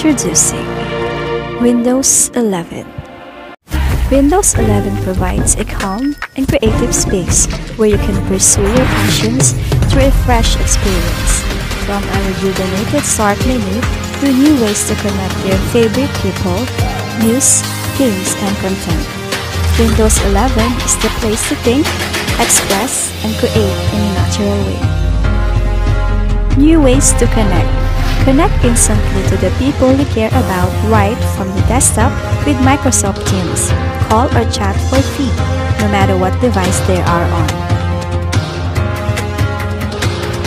Introducing Windows 11. Windows 11 provides a calm and creative space where you can pursue your passions through a fresh experience. From a rejuvenated start menu to new ways to connect your favorite people, news, games, and content. Windows 11 is the place to think, express, and create in a natural way. New ways to connect Connect instantly to the people you care about right from the desktop with Microsoft Teams. Call or chat for free, no matter what device they are on.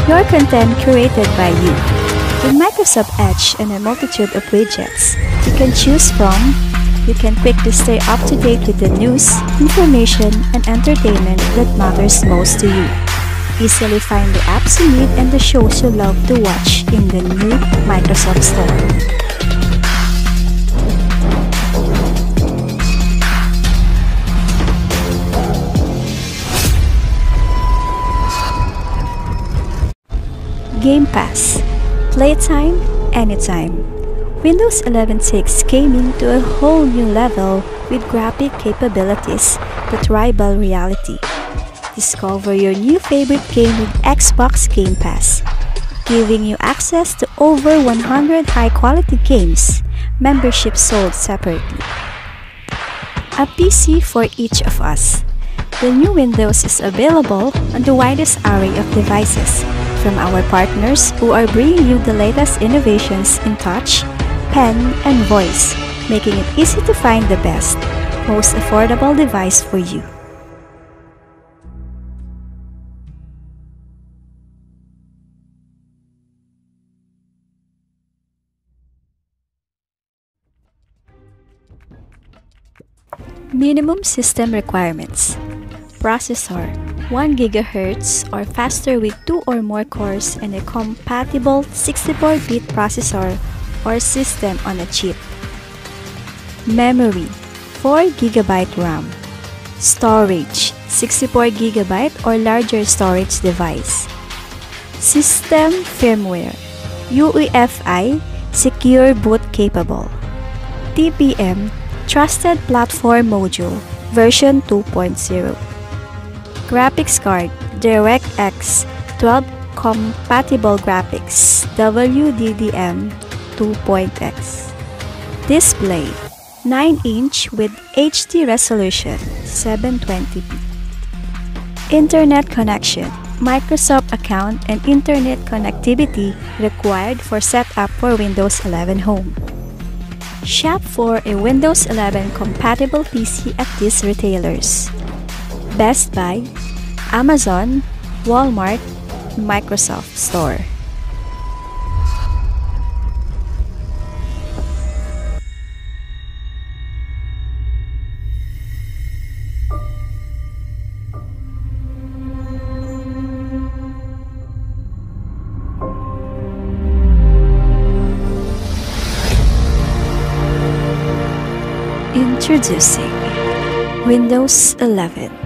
Your content curated by you. With Microsoft Edge and a multitude of widgets you can choose from, you can quickly stay up to date with the news, information, and entertainment that matters most to you. Easily find the apps you need and the shows you love to watch in the new Microsoft Store. Game Pass. Playtime anytime. Windows 11 takes gaming to a whole new level with graphic capabilities that rival reality. Discover your new favorite game with Xbox Game Pass, giving you access to over 100 high-quality games, membership sold separately. A PC for each of us. The new Windows is available on the widest array of devices from our partners who are bringing you the latest innovations in touch, pen, and voice, making it easy to find the best, most affordable device for you. Minimum system requirements Processor 1 GHz or faster with 2 or more cores and a compatible 64-bit processor or system on a chip. Memory 4 GB RAM Storage 64 GB or larger storage device. System firmware UEFI Secure Boot Capable TPM Trusted Platform Module version 2.0 Graphics card DirectX 12 compatible graphics WDDM 2.x Display 9 inch with HD resolution 720p Internet connection Microsoft account and internet connectivity required for setup for Windows 11 Home. Shop for a Windows 11 compatible PC at these retailers Best Buy, Amazon, Walmart, Microsoft Store. Introducing Windows 11